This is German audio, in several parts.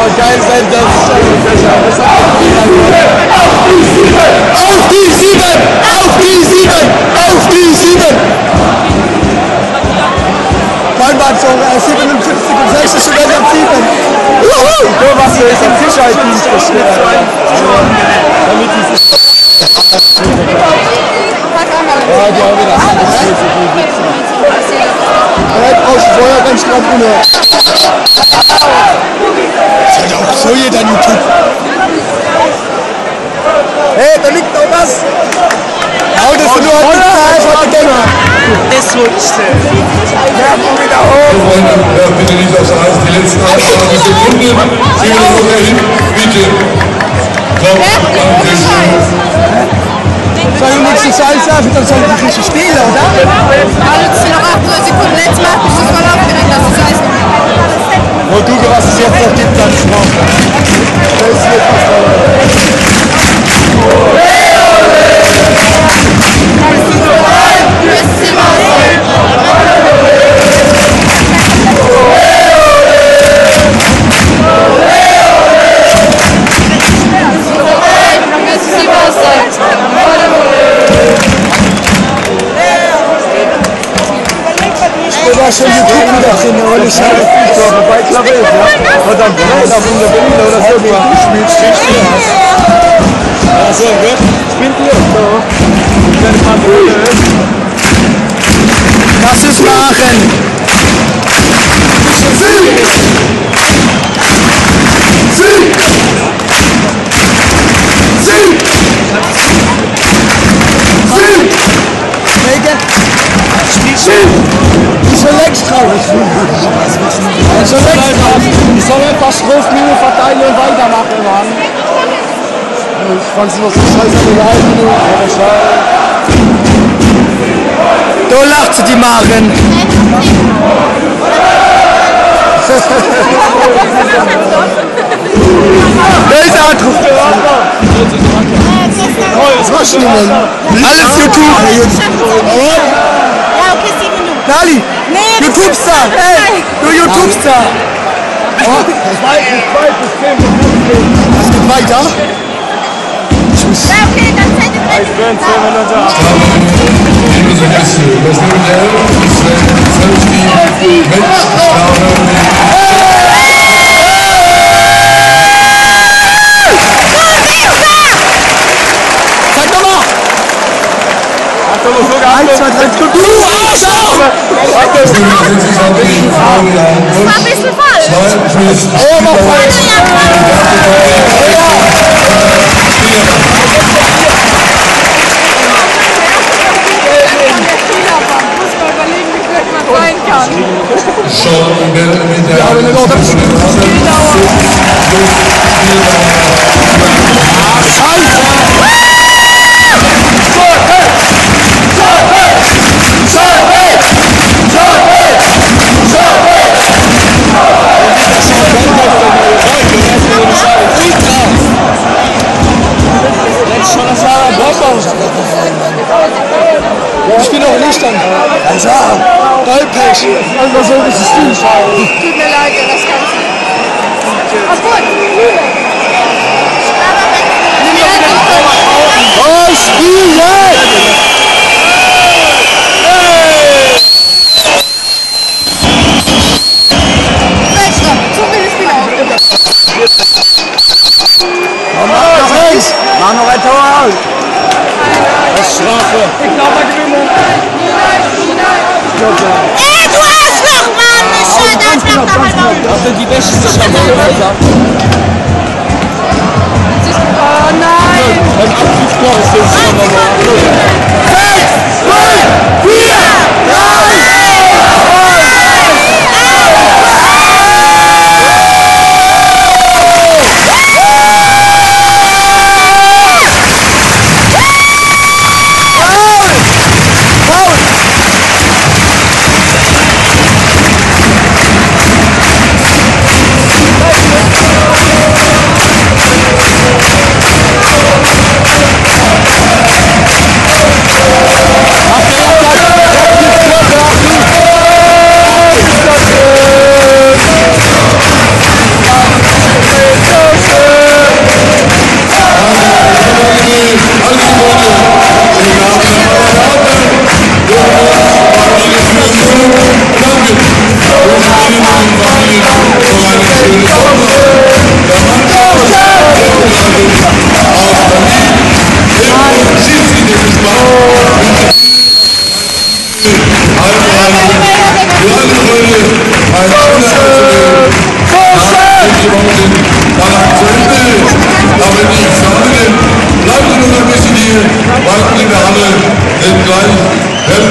Oh, geil, sein das ist Auf die Sieben! Auf die Sieben! Auf die Sieben! Vollbart so, äh, 77 und 60 und dann am 7. Juhu! Du, was hier ist halt nicht versteht. Damit dieses... Ja, die haben wieder alles hier für die Witze. Ja, brauchst du vorher ganz drauf runter. Das hat auch so jeder YouTube. Hey, da liegt noch was. Das ist nur ein einfach der Gänger. Es rutschte. Ja, komm wieder hoch. Freunde, ja, bitte nicht aufs Eis. Die letzten 80 Sekunden. Sie Klappe ist, ja. Und dann Brenner von der Berliner oder so, wie du spielst, spielst du das. Ja, so, gut. Spielt ihr? So. Wenn man Das ist Machen. Wege. Ich soll traurig. Ich soll einfach Strafminuten verteilen und weitermachen, Mann. Ich fand's noch so scheiße mit der halben Minute. Da lacht sie die Maren. Da ist Anruf. Du denn? Alles YouTube. Ja, okay, 7 Minuten. Nali, Nee, das YouTube-Star. ist- Hey, du YouTube-Star. Oh, es geht weiter. Ich muss Ja, okay, dann seid ihr drin. Liebe Gäste, das Nummer 11 ist Sven Zelski mit 1, 2, 3, du Arschloch! Das war ein bisschen falsch. Oh, noch Schon mit der Ja, wenn du noch das Spiel dauert. Scheiße! Ich bin auch nicht dann. Also, Dollpech. Einfach so, ist viel. Tut mir leid, das kannst du. Oh, Spiel! Ist Strafe. Ey, du Arschloch, Mann! Scheiße, da bleibt noch mal Das sind die besten Schammer. Oh nein! Beim Abschlusstor ist das schon nochmal.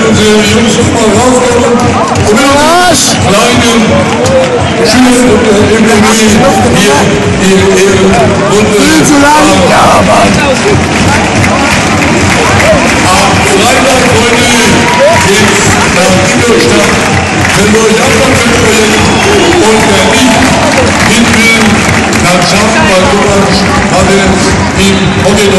Unsere Jungs noch mal rauskommen und mit uns kleinen Schülern und Emily hier ihre Ehrenrunde haben. Am Freitag, Freunde, geht's nach Ingolstadt. Wenn wir euch abfangen können und wer nicht hin will, dann schaffen wir Thomas hat es im Hockey